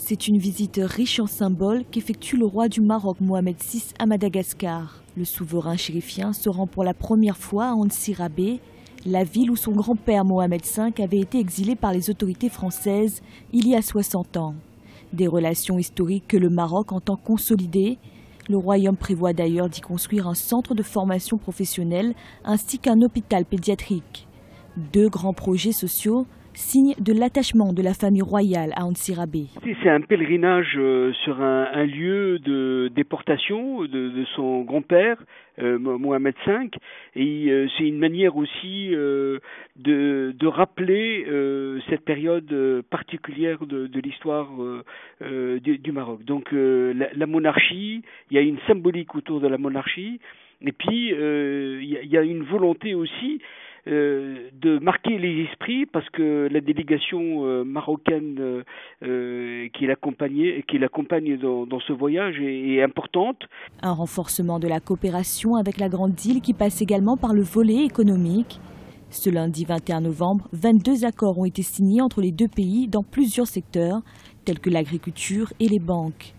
C'est une visite riche en symboles qu'effectue le roi du Maroc Mohamed VI à Madagascar. Le souverain chérifien se rend pour la première fois à Antsirabe, la ville où son grand-père Mohamed V avait été exilé par les autorités françaises il y a 60 ans. Des relations historiques que le Maroc entend consolider. Le royaume prévoit d'ailleurs d'y construire un centre de formation professionnelle ainsi qu'un hôpital pédiatrique. Deux grands projets sociaux signe de l'attachement de la famille royale à Antsirabe. C'est un pèlerinage euh, sur un, lieu de déportation de, son grand-père, euh, Mohamed V, et euh, c'est une manière aussi de, rappeler cette période particulière de, l'histoire du, Maroc. Donc la, monarchie, il y a une symbolique autour de la monarchie, et puis il y, a une volonté aussi euh, de marquer les esprits parce que la délégation euh, marocaine euh, qui l'accompagne dans, dans, ce voyage est, importante. Un renforcement de la coopération avec la Grande Île qui passe également par le volet économique. Ce lundi 21 novembre, 22 accords ont été signés entre les deux pays dans plusieurs secteurs, tels que l'agriculture et les banques.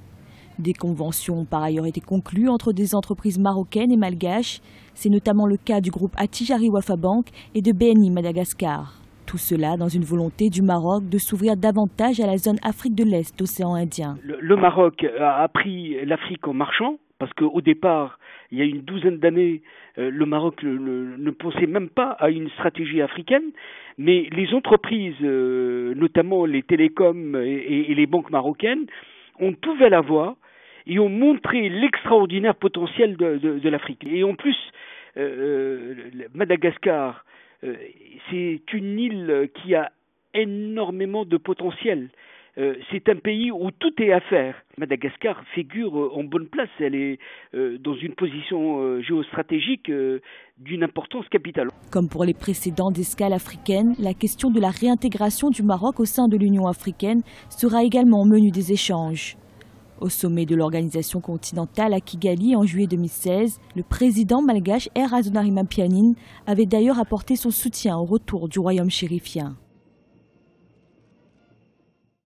Des conventions ont par ailleurs été conclues entre des entreprises marocaines et malgaches. C'est notamment le cas du groupe Atijari Wafa Bank et de BNI Madagascar. Tout cela dans une volonté du Maroc de s'ouvrir davantage à la zone Afrique de l'Est, océan Indien. Le, Maroc a appris l'Afrique en marchant, parce qu'au départ, il y a une douzaine d'années, euh, le Maroc ne pensait même pas à une stratégie africaine, mais les entreprises, euh, notamment les télécoms et, les banques marocaines, ont ouvert la voie et ont montré l'extraordinaire potentiel de, l'Afrique. Et en plus, euh, euh, Madagascar, euh, c'est une île qui a énormément de potentiel. c'est un pays où tout est à faire. Madagascar figure en bonne place. Elle est dans une position géostratégique d'une importance capitale. Comme pour les précédents escales africaines, la question de la réintégration du Maroc au sein de l'Union africaine sera également au menu des échanges. Au sommet de l'organisation continentale à Kigali en juillet 2016, le président malgache R. Pianine avait d'ailleurs apporté son soutien au retour du royaume chérifien.